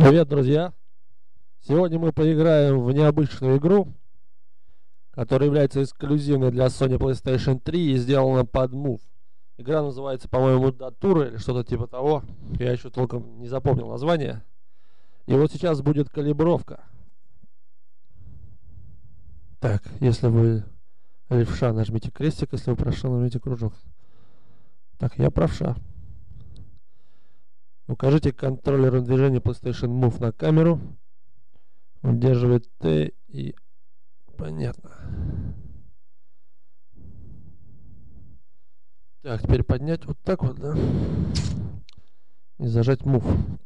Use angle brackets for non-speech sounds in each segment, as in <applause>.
Привет, друзья! Сегодня мы поиграем в необычную игру, которая является эксклюзивной для Sony PlayStation 3 и сделана под Move. Игра называется, по-моему, Датура или что-то типа того. Я еще толком не запомнил название. И вот сейчас будет калибровка. Так, если вы левша, нажмите крестик, если вы правша, нажмите кружок. Так, я правша. Укажите контроллером движения PlayStation Move на камеру. Удерживает Т и... Понятно. Так, теперь поднять вот так вот, да? И зажать Move.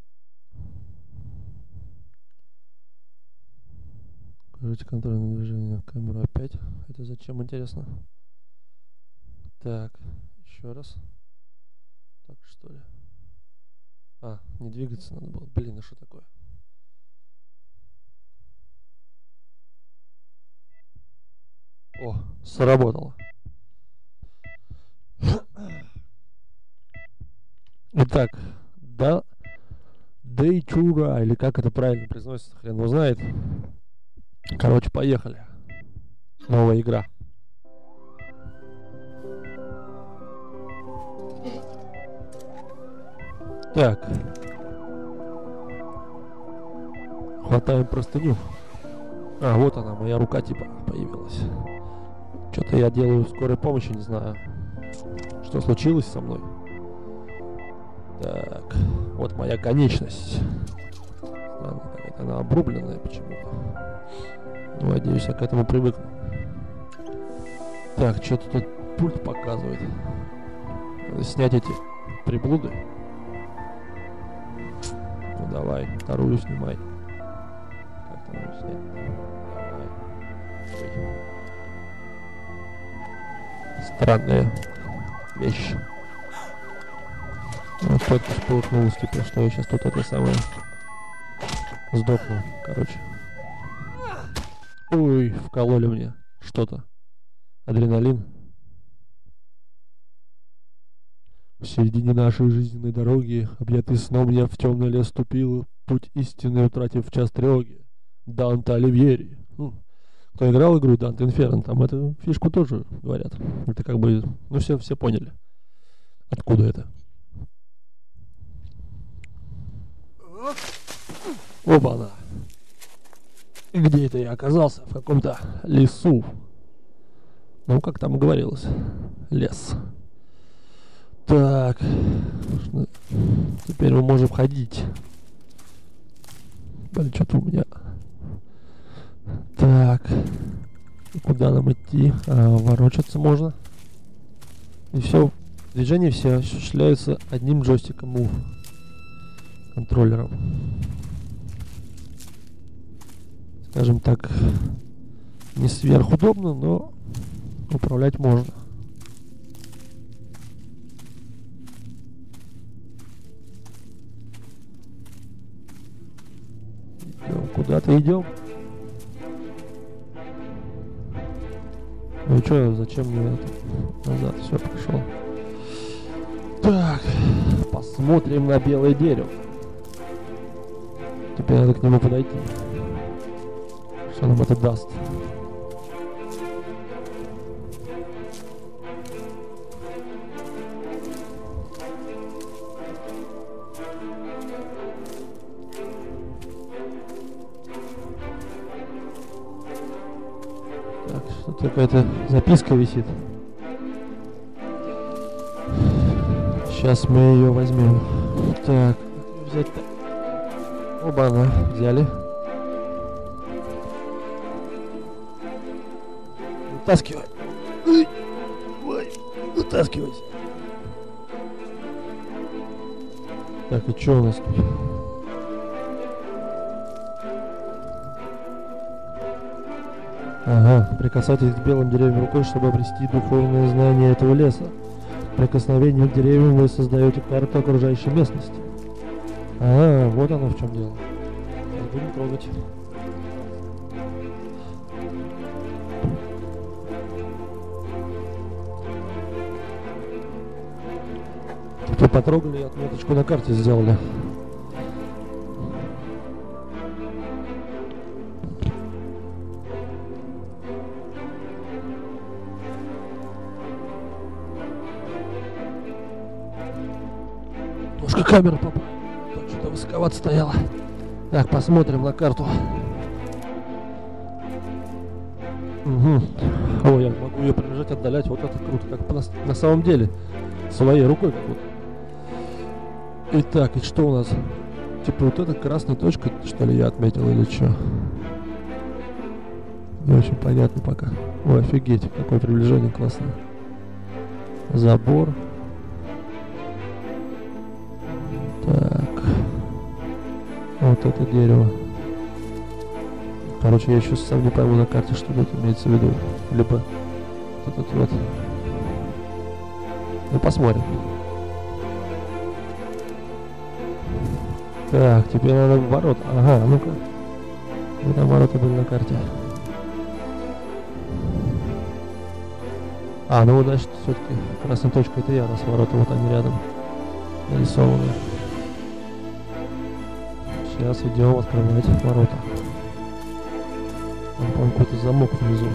Укажите контрольное движение на камеру опять. Это зачем, интересно? Так, еще раз. Так, что ли? А, не двигаться надо было. Блин, а что такое? О, сработало. Итак, да, Дейчура, или как это правильно произносится, хрен его знает. Короче, поехали. Новая игра. Так. Хватаем простыню. А, вот она, моя рука типа появилась. Что-то я делаю скорой помощи, не знаю. Что случилось со мной? Так, вот моя конечность. Странно, она обрубленная почему-то. Ну, надеюсь, я к этому привыкну. Так, что-то тут пульт показывает. Надо снять эти приблуды. Давай, вторую снимай. Как ее снять? Давай. Ой. Странная вещь. Вот только столкнулась, типа, что я сейчас тут это самое сдохну, короче. Ой, вкололи мне что-то. Адреналин. В середине нашей жизненной дороги, объятый сном, я в темный лес ступил, путь истинный утратив в час тревоги. Данте Оливьери. Ну, кто играл игру Данте Инферно, там эту фишку тоже говорят. Это как бы, ну все, все поняли, откуда это. Оба-на. Где это я оказался? В каком-то лесу. Ну, как там говорилось. Лес. Так. Теперь мы можем ходить. Блин, что-то у меня... Так. Куда нам идти? А, ворочаться можно. И все. Движения все осуществляются одним джойстиком Move. Контроллером. Скажем так, не сверхудобно, но управлять можно. Куда-то идем. Ну что, зачем мне это? Назад все пришел. Так, посмотрим на белое дерево. Теперь надо к нему подойти. Что нам это даст? Какая-то записка висит. Сейчас мы ее возьмем. Так, взять-то. Оба она взяли. Вытаскивай. Ой, вытаскивайся. Так, и что у нас тут? Ага, прикасайтесь к белым деревьям рукой, чтобы обрести духовное знание этого леса. Прикосновением к деревьям вы создаете карту окружающей местности. А, вот оно в чем дело. Сейчас будем трогать. Вы потрогали и отметочку на карте сделали. Немножко камера попала. Что-то высоковато стояла. Так, посмотрим на карту. Угу. О, я могу ее приближать, отдалять. Вот это круто, как на, на самом деле. Своей рукой как вот. Итак, и что у нас? Типа вот эта красная точка, что ли, я отметил или что? Не очень понятно пока. Ой, офигеть, какое приближение классное. Забор. Вот это дерево. Короче, я еще сам не пойму на карте, что тут имеется в виду. Либо вот этот вот. Ну, посмотрим. Так, теперь надо в ворот. Ага, ну-ка. Где там ворота были на карте? А, ну вот, значит, все-таки красная точка это я, раз ворота вот они рядом нарисованы. Сейчас идем открывать ворота. Там, по-моему, какой-то замок внизу.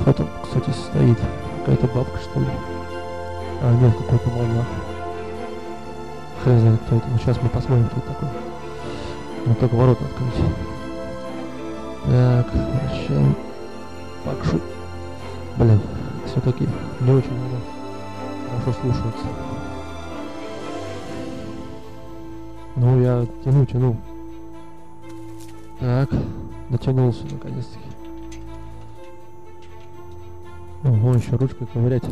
Кто-то, кстати, стоит. Какая-то бабка, что ли? А, нет, какой-то монах. Хрен знает, кто это. Ну, сейчас мы посмотрим, кто такой. Ну, только ворота открыть. Так, вращаем. Пакшу. Блин, все-таки не очень. Хорошо слушается. Ну, я тяну, тяну. Так, дотянулся наконец-таки. Ого, еще ручкой ковырять.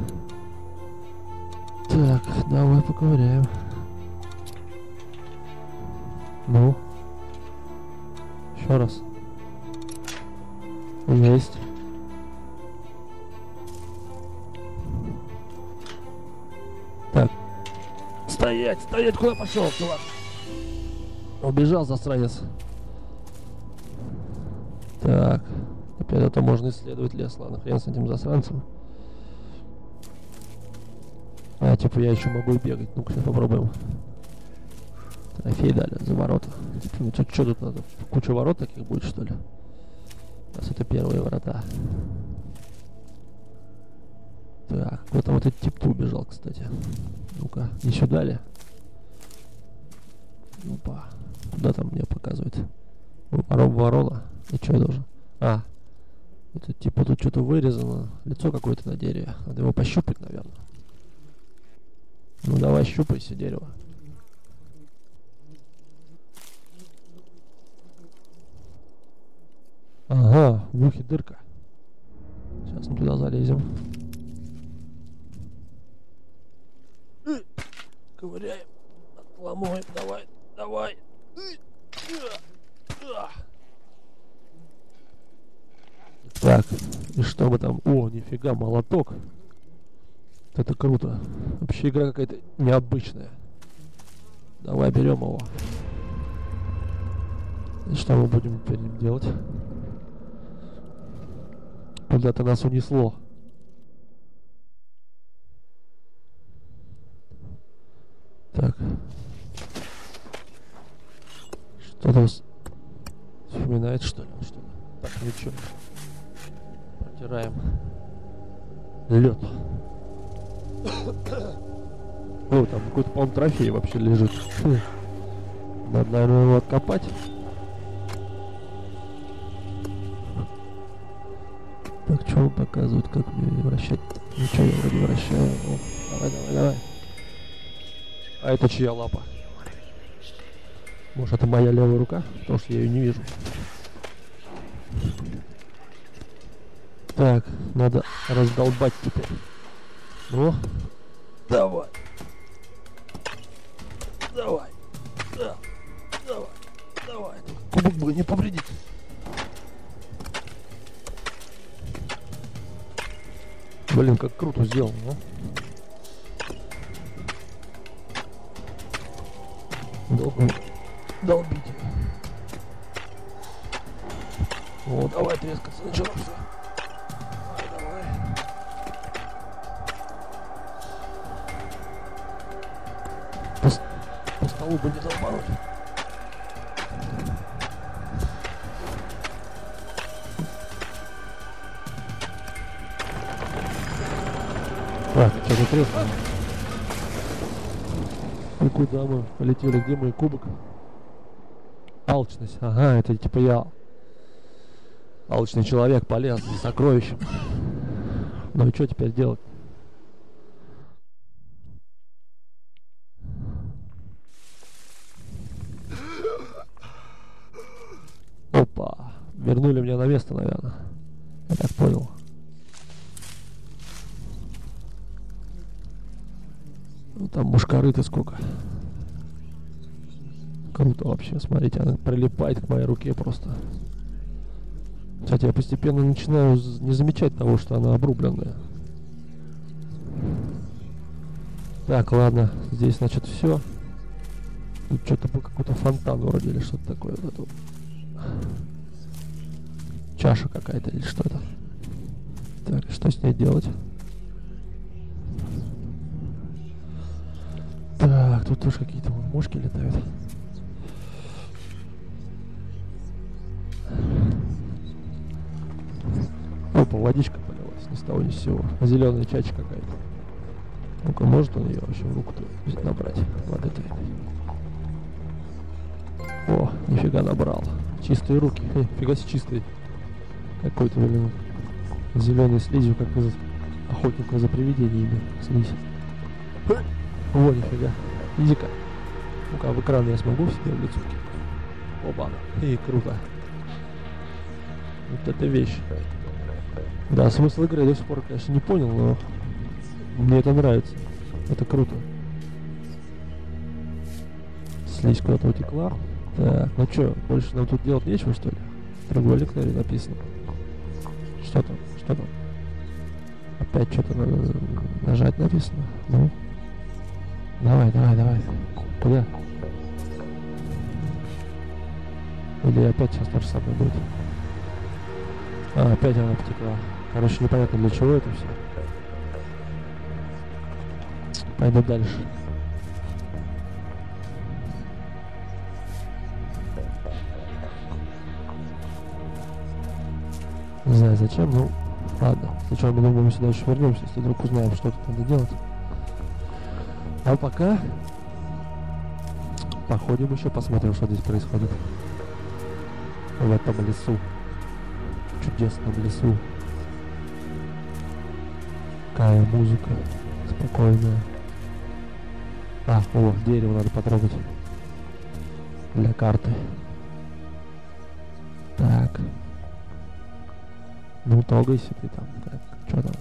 Так, давай поковыряем. Ну. Еще раз. Есть. Так. Стоять, стоять, куда пошел, чувак? Убежал засранец. Так. Теперь это можно исследовать лес. Ладно, хрен с этим засранцем. А, типа я еще могу и бегать. Ну-ка, попробуем. Трофей дали за ворота. Ну, что, что тут надо? Куча ворот таких будет, что ли? У это первые ворота. Так, там вот этот тип убежал, кстати. Ну-ка, еще дали. Опа. Куда там мне показывает? Ворон ворона. И что я должен? А. Это типа тут что-то вырезано. Лицо какое-то на дереве. Надо его пощупать, наверное. Ну давай щупайся дерево. Ага, в ухе дырка. Сейчас мы туда залезем. Ковыряем, отломаем, давай, давай. Так, и что мы там? О, нифига, молоток. Это круто. Вообще игра какая-то необычная. Давай берем его. И что мы будем теперь делать? Куда-то нас унесло. Так. Что-то вспоминает, что ли? Что -то? Так, ничего. Протираем. Лед. О, там какой-то, по-моему, трофей вообще лежит. Надо, наверное, его откопать. Так, что он показывает, как мне вращать? Ничего, я вроде вращаю. О, давай, давай, давай. А это чья лапа? Может, это моя левая рука? Потому что я ее не вижу. Так, надо раздолбать теперь. Ну, давай. Давай. Да. Давай. Давай. Кубок бы не повредить. Блин, как круто сделано, а? Долго долбить. О, давай трескаться начало все. Давай, давай. По, по столу бы не долбануть. Так, что-то трескано. И куда мы полетели? Где мой кубок? Алчность. Ага, это типа я. Алчный человек полез за сокровищем. Ну и что теперь делать? Опа. Вернули меня на место, наверное. Я так понял. Ну там мушкары-то сколько. Круто вообще, смотрите, она прилипает к моей руке просто. Кстати, я постепенно начинаю не замечать того, что она обрубленная. Так, ладно, здесь, значит, все. Тут что-то был какой-то фонтан вроде или что-то такое. Вот это. Чаша какая-то или что-то. Так, что с ней делать? Так, тут тоже какие-то мушки летают. Опа, водичка полилась ни с того ни с сего. Зеленая чача какая-то. Ну-ка, может он ее вообще в руку-то набрать воды-то? О, нифига набрал. Чистые руки. Хе, фига себе чистые. Какой-то, блин, зеленый слизью, как из охотника за привидениями. Слизь. О, нифига. Иди-ка. Ну-ка, в экран я смогу себе в лицо Опа. И круто. Вот это вещь. Да, смысл игры я до сих пор, конечно, не понял, но мне это нравится. Это круто. Слизь куда-то утекла. Так, ну что, больше нам тут делать нечего, что ли? Треугольник, наверное, написано. Что там? Что там? Опять что-то надо нажать написано. Ну. Давай, давай, давай. Куда? Или опять сейчас то же самое будет? А, опять она потекла. Короче, непонятно для чего это все. Пойду дальше. Не знаю зачем, ну ладно. Сначала мы думаю, мы сюда еще вернемся, если вдруг узнаем, что тут надо делать. А пока походим еще, посмотрим, что здесь происходит. В этом лесу. Чудесном лесу. Какая музыка спокойная. А, о, дерево надо потрогать. Для карты. Так. Ну, трогайся ты там. Так, что там?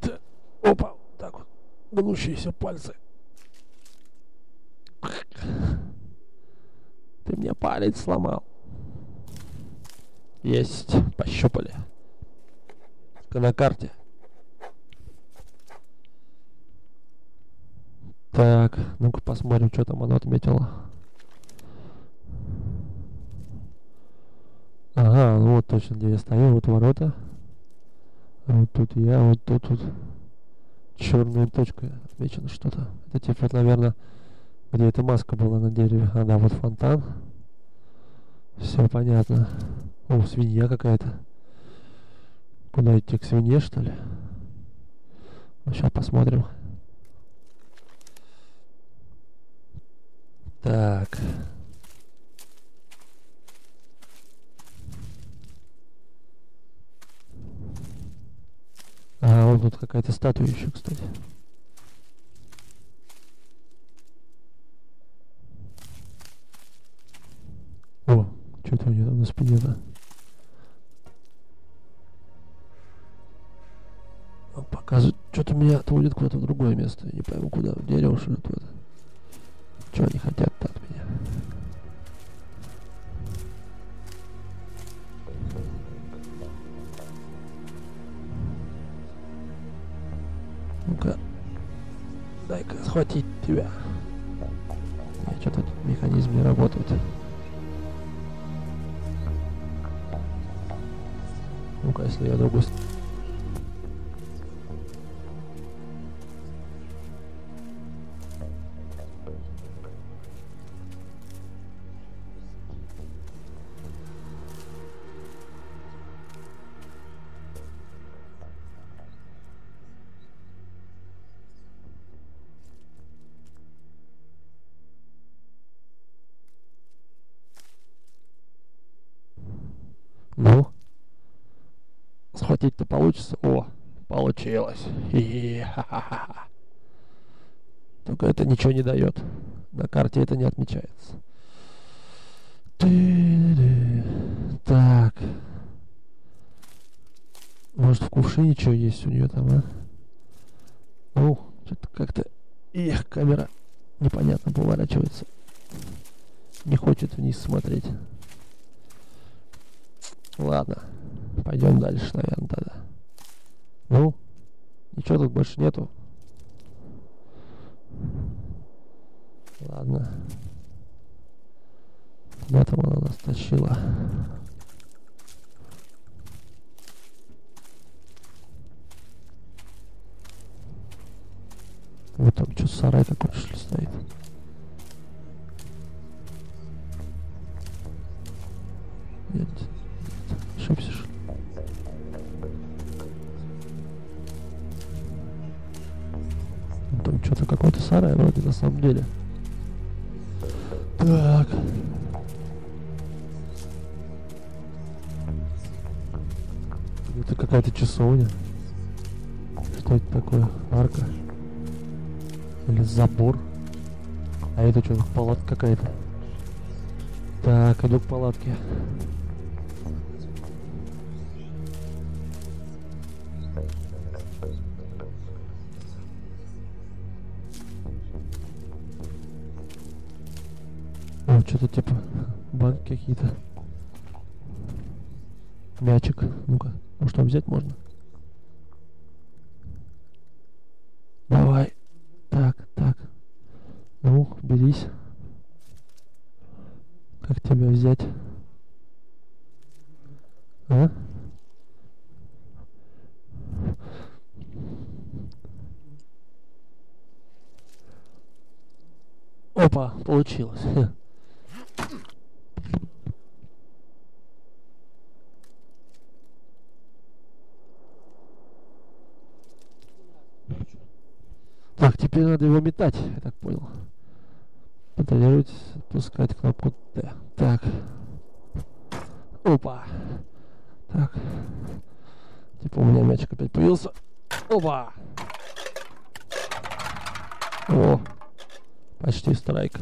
Так, опа, так вот. Гнущиеся пальцы. Ты мне палец сломал. Есть, пощупали на карте. Так, ну-ка посмотрим, что там оно отметило. Ага, вот точно, где я стою, вот ворота. Вот тут я, вот тут вот черная точка отмечено что-то. Это типа, наверное, где эта маска была на дереве. А, да, вот фонтан. Все понятно. О, свинья какая-то. Куда идти, к свинье, что ли? Ну, сейчас посмотрим. Так. А, вот тут какая-то статуя еще, кстати. О, что-то у нее там на спине, да? Показывает, что-то меня отводит куда-то в другое место. Я не пойму куда, в дерево что ли туда. Что они хотят-то от меня? Ну-ка, дай-ка схватить тебя. Я что-то механизм не работает. Ну-ка, если я другой получится? О, получилось. Только это ничего не дает. На карте это не отмечается. Так. Может в кувшине что есть у нее там, а? Ну, что-то как-то... Эх, камера непонятно поворачивается. Не хочет вниз смотреть. Ладно. Пойдем дальше, наверное. Ну, ничего тут больше нету. Ладно. Куда там она нас тащила? Вот там что, сарай какой-то что ли стоит? Сарай вроде на самом деле. Так. Это какая-то часовня. Что это такое? Арка? Или забор? А это что, палатка какая-то? Так, иду к палатке. Что-то типа банки какие-то. Мячик. Ну-ка, ну что, взять можно? Давай. Так, так. Ну, берись. Как тебя взять? А? Опа, получилось. <laughs> Так, теперь надо его метать, я так понял. Контролировать, отпускать кнопку Т. Так. Опа. Так. Типа у меня мячик опять появился. Опа. О. Почти страйк.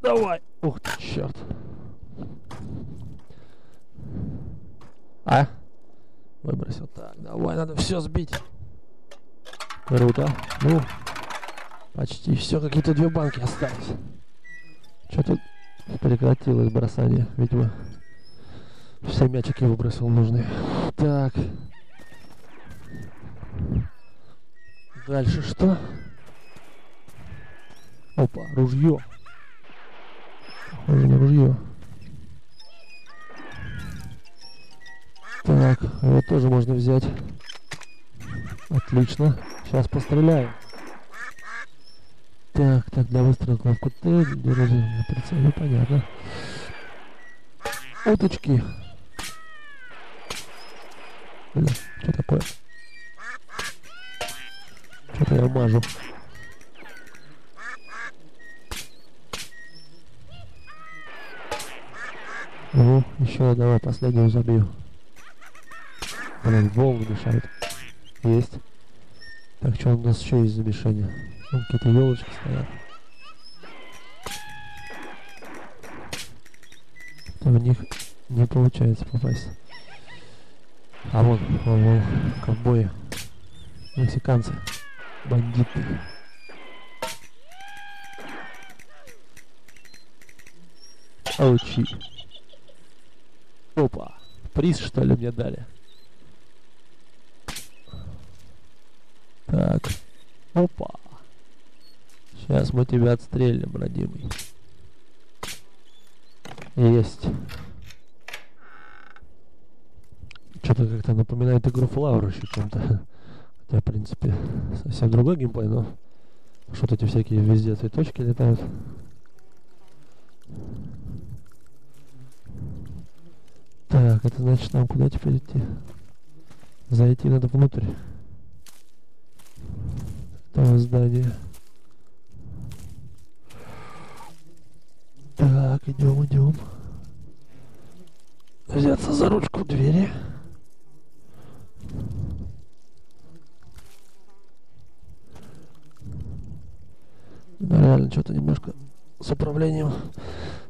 Давай. Ух ты, черт. А? Выбросил. Так, давай, надо все сбить. Круто. Ну, почти все. Какие-то две банки остались. Что тут прекратилось бросание? Видимо, все мячики выбросил нужные. Так. Дальше что? Опа, ружье. Похоже на ружье. Так, его тоже можно взять. Отлично. Сейчас постреляем. Так, для выстрела кнопку Т, держи на прицеле, понятно. Уточки. Бля, что такое? Что-то я мажу. Ну, еще давай последнюю забью. Блин, волны мешают. Есть. Так, что у нас еще есть за мишени? Вон какие-то елочки стоят. То в них не получается попасть. А вон, вон, вон, ковбои. Мексиканцы. Бандиты. Аучи. Опа. Приз, что ли, мне дали? Так. Опа. Сейчас мы тебя отстрелим, родимый. Есть. Что-то как-то напоминает игру Flower еще чем-то. Хотя, в принципе, совсем другой геймплей, но что-то эти всякие везде цветочки летают. Так, это значит нам куда теперь идти? Зайти надо внутрь этого здания. Так, идем, идем. Взяться за ручку двери. Да, реально что-то немножко с управлением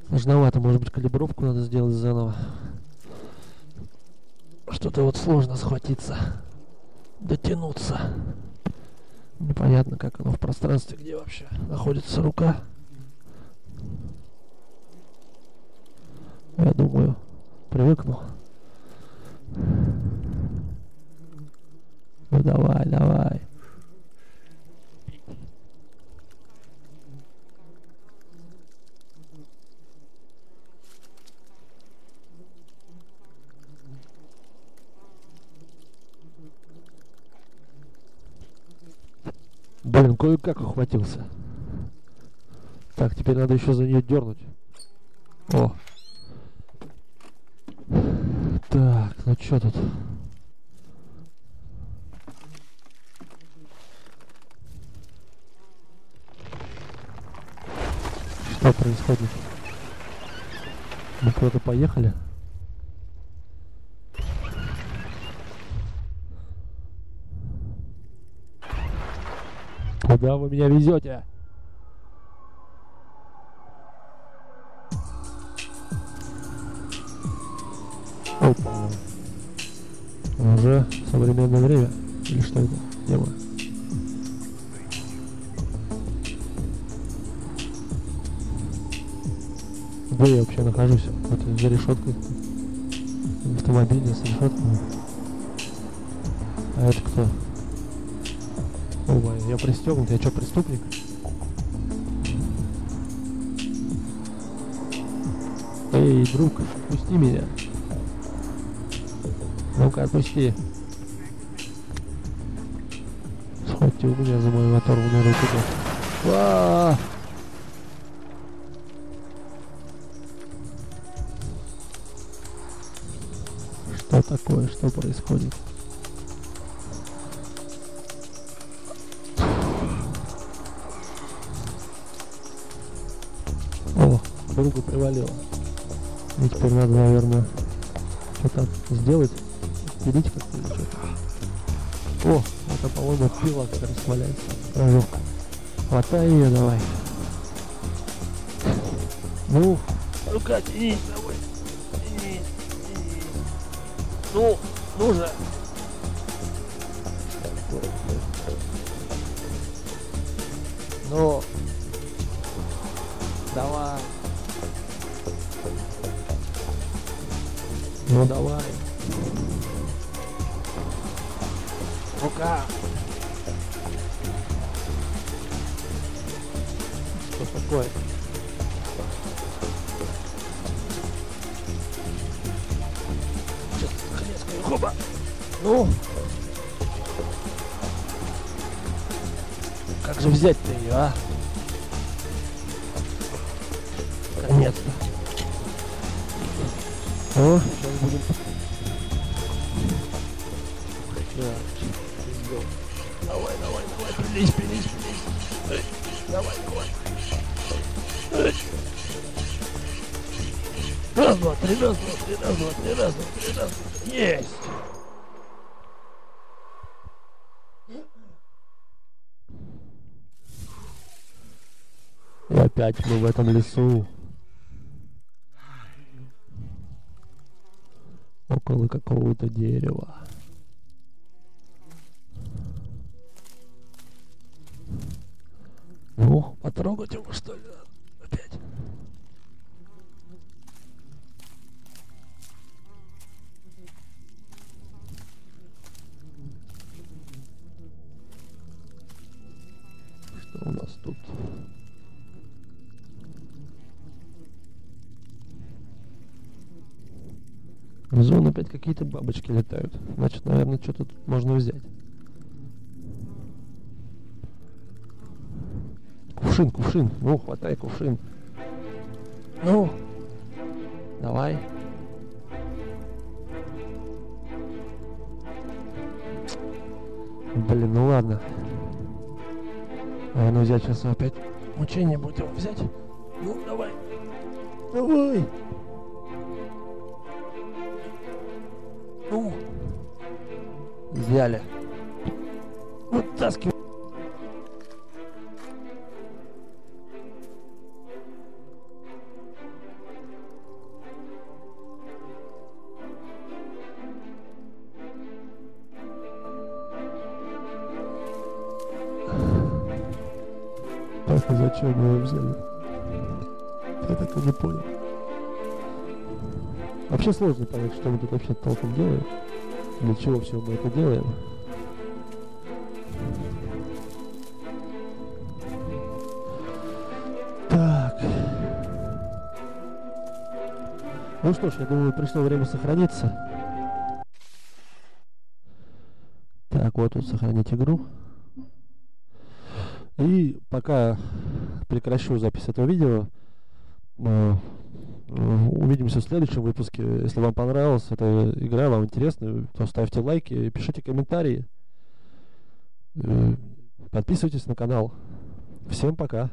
сложновато. Может быть, калибровку надо сделать заново. Что-то вот сложно схватиться, дотянуться. Непонятно, как оно в пространстве, где вообще находится рука. Я думаю, привыкну. Ну давай, давай. Блин, кое-как ухватился. Так, теперь надо еще за нее дернуть. О. Так, ну что тут? Что происходит? Мы куда-то поехали? Куда вы меня везете? Опа. Уже современное время? Или что это? Где мы? Где я вообще нахожусь? Вот за решеткой. Автомобиль с решетками. А это кто? Ой, я пристегнут, я что, преступник? Эй, друг, пусти меня. Ну-ка, отпусти. Схватил меня за мою оторванную руку. А Что такое? Что происходит? О, другу привалило. И теперь надо, наверное, что-то сделать. Или что-то. О, это, по-моему, пила, которая сваляется. Рожок. Хватай ее давай. Ну, ну-ка, тяни, давай. Тяни, тяни. Ну, ну же. Ну, давай. Ну давай. Ну-ка. Что такое? Сейчас хрескаю. Хоба. Ну. Как же взять-то ее, а? Наконец-то. О, сейчас будем. Три, раз, два, три, раз, два, три, раз, два. Есть! И опять мы в этом лесу. около какого-то дерева. Бабочки летают. Значит, наверное, что-то тут можно взять. Кувшин, кувшин. Ну, хватай кувшин. Ну, давай. Блин, ну ладно. Наверное, взять сейчас опять мучение будет его взять. Ну, давай. Давай. Ну, взяли. Вытаскивай. Сложно понять, что мы тут вообще толком делаем. Для чего все мы это делаем. Так. Ну что ж, я думаю, пришло время сохраниться. Так, вот тут сохранить игру. И пока прекращу запись этого видео, э, увидимся в следующем выпуске. Если вам понравилась эта игра, вам интересна, то ставьте лайки, пишите комментарии. Э, подписывайтесь на канал. Всем пока.